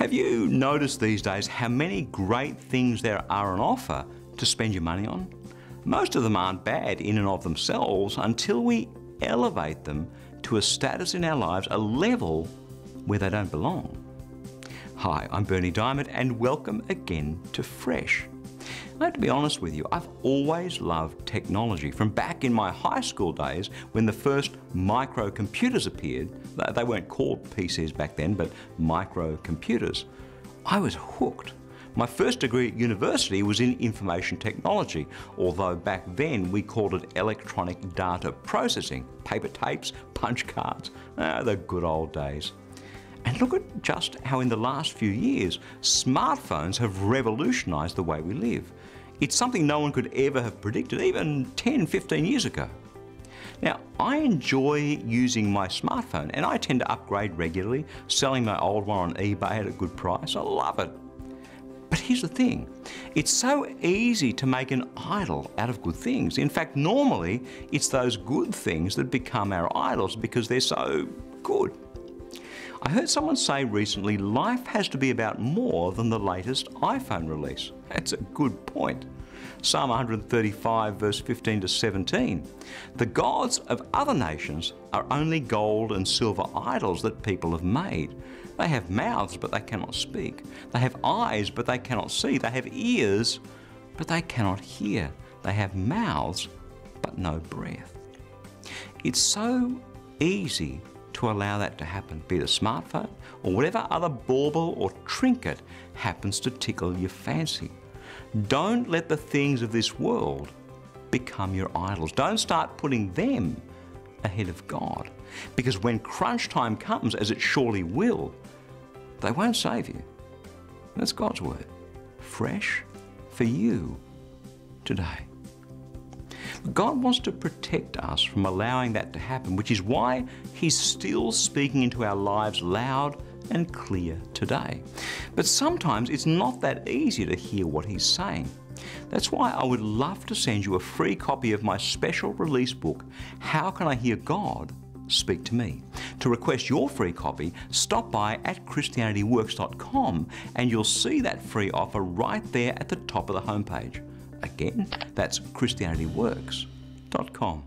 Have you noticed these days how many great things there are on offer to spend your money on? Most of them aren't bad in and of themselves until we elevate them to a status in our lives, a level where they don't belong. Hi, I'm Bernie Diamond, and welcome again to Fresh. I have to be honest with you, I've always loved technology. From back in my high school days when the first microcomputers appeared, they weren't called PCs back then, but microcomputers, I was hooked. My first degree at university was in information technology, although back then we called it electronic data processing, paper tapes, punch cards, ah, the good old days. And look at just how in the last few years, smartphones have revolutionised the way we live. It's something no one could ever have predicted, even 10, 15 years ago. Now, I enjoy using my smartphone and I tend to upgrade regularly, selling my old one on eBay at a good price. I love it. But here's the thing it's so easy to make an idol out of good things. In fact, normally it's those good things that become our idols because they're so good. I heard someone say recently life has to be about more than the latest iPhone release. That's a good point. Psalm 135, verse 15 to 17. The gods of other nations are only gold and silver idols that people have made. They have mouths, but they cannot speak. They have eyes, but they cannot see. They have ears, but they cannot hear. They have mouths, but no breath. It's so easy to allow that to happen, be it a smartphone or whatever other bauble or trinket happens to tickle your fancy. Don't let the things of this world become your idols. Don't start putting them ahead of God. Because when crunch time comes, as it surely will, they won't save you. That's God's word. Fresh for you today. God wants to protect us from allowing that to happen, which is why He's still speaking into our lives loud and clear today. But sometimes it's not that easy to hear what He's saying. That's why I would love to send you a free copy of my special release book, How Can I Hear God Speak to Me? To request your free copy, stop by at ChristianityWorks.com and you'll see that free offer right there at the top of the homepage. Again, that's ChristianityWorks.com.